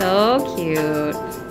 So cute.